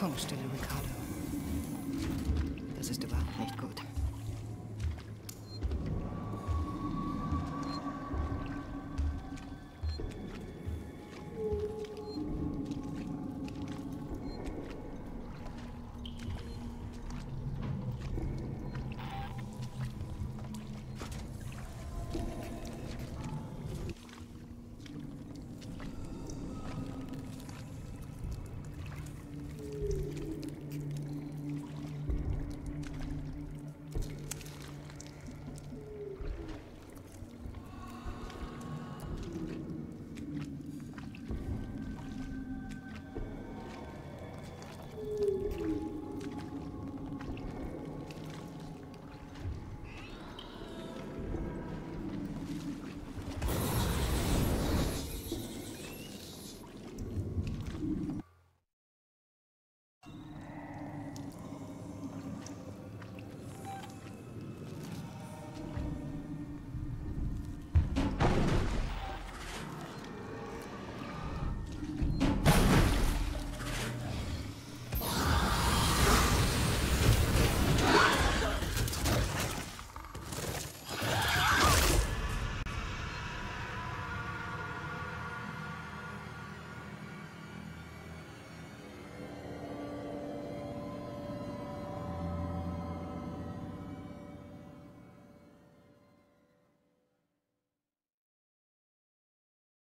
Funkstille, Ricardo. Das ist überhaupt nicht gut.